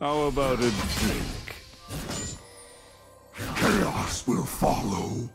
How about a drink? Chaos will follow.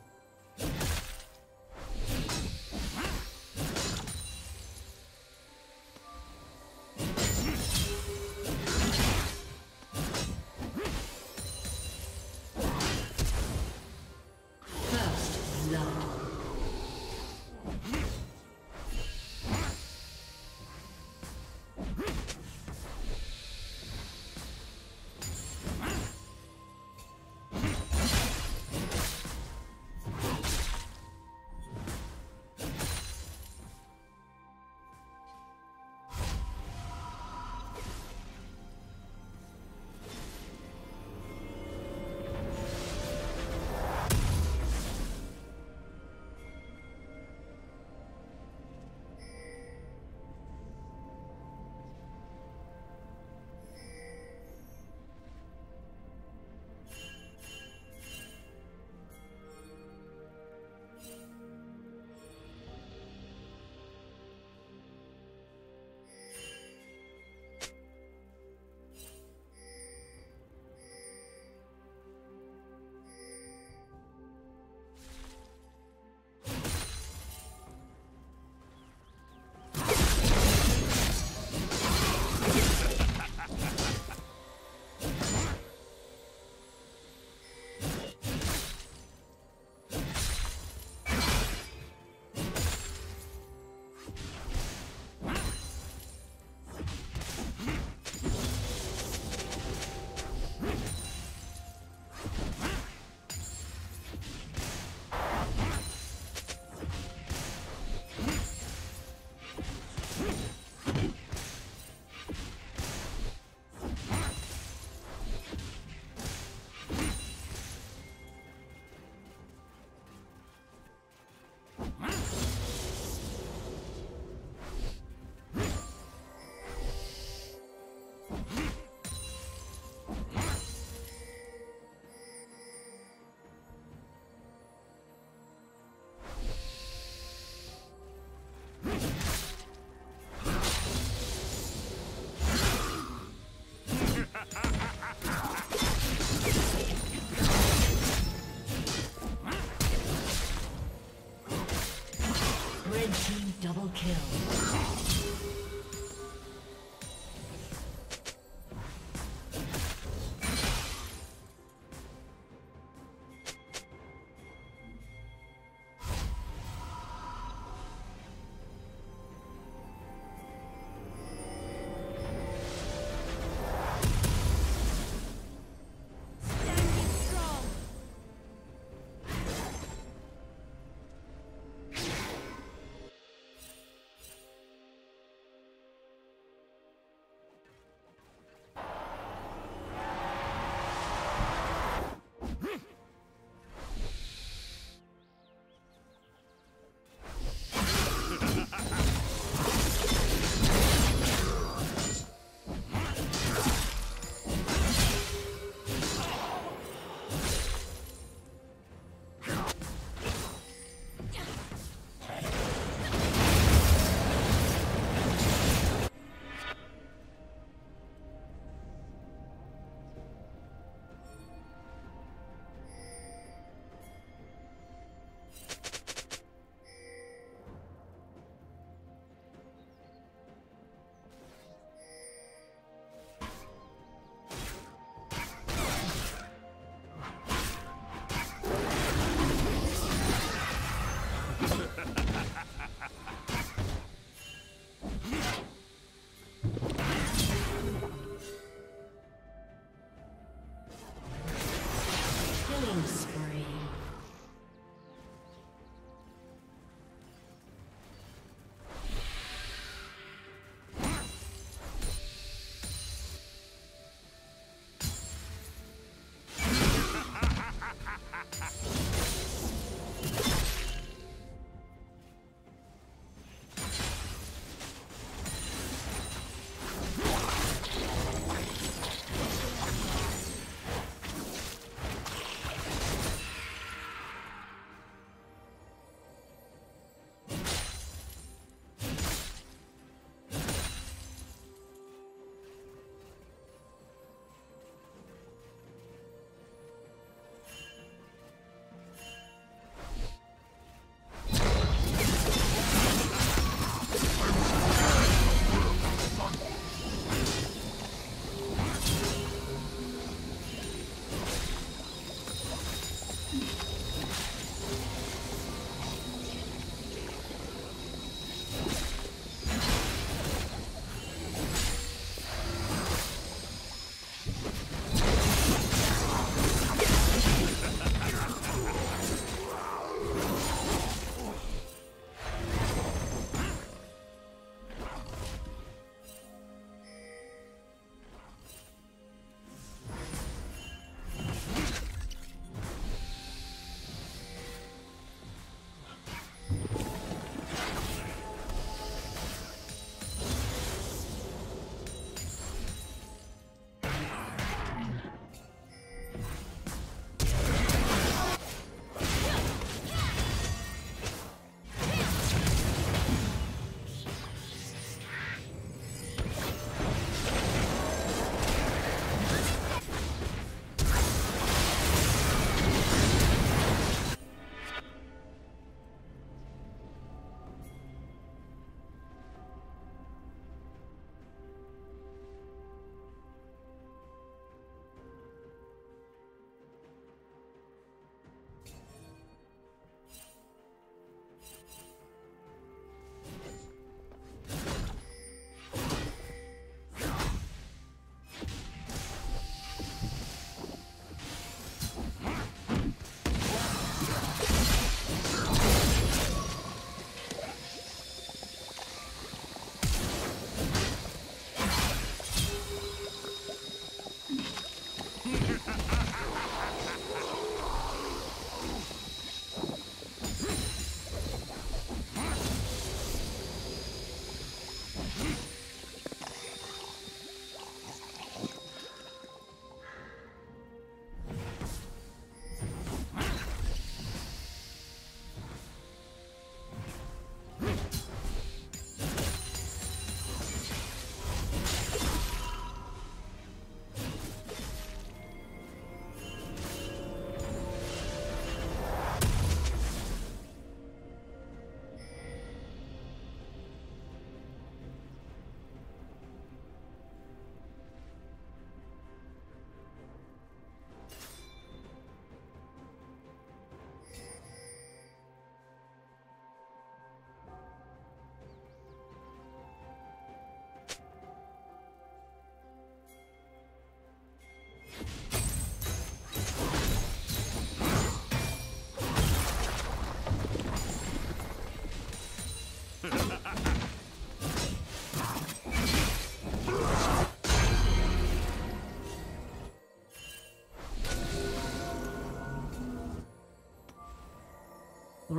Team double kill.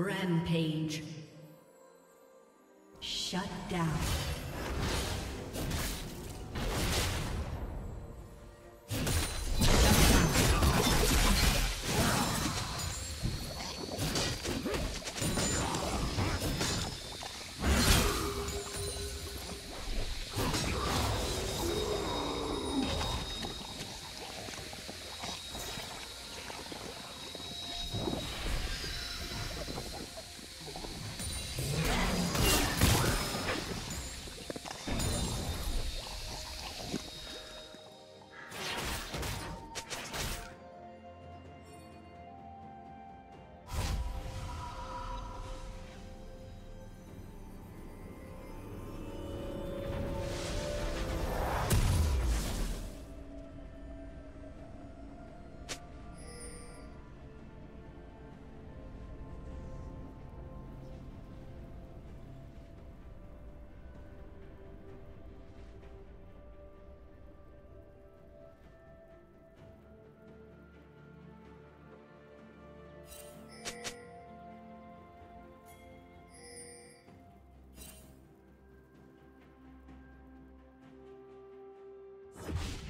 Rampage. Shut down. Blue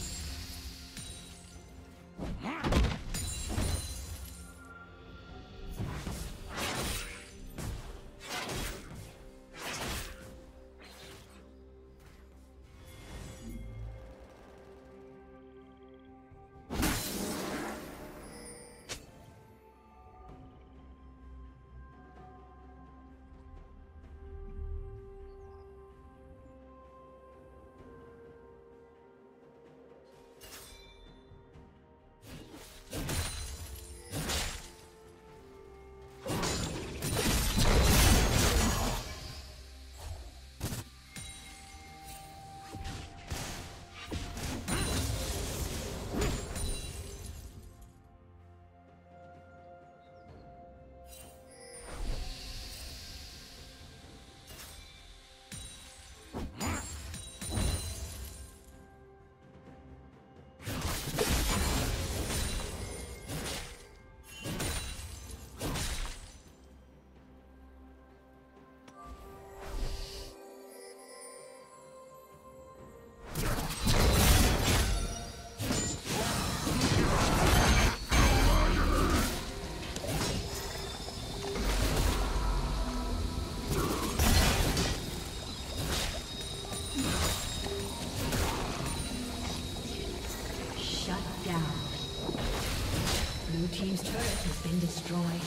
Been destroyed.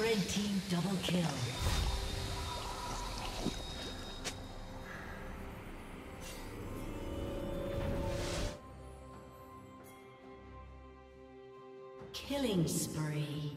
Red team double kill. Killing spree.